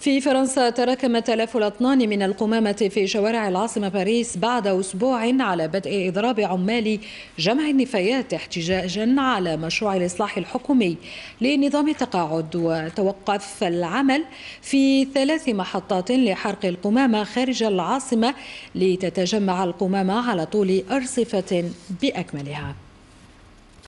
في فرنسا تراكمت آلاف الأطنان من القمامة في شوارع العاصمة باريس بعد أسبوع على بدء إضراب عمال جمع النفايات احتجاجا على مشروع الإصلاح الحكومي لنظام التقاعد. وتوقف العمل في ثلاث محطات لحرق القمامة خارج العاصمة لتتجمع القمامة على طول أرصفة بأكملها.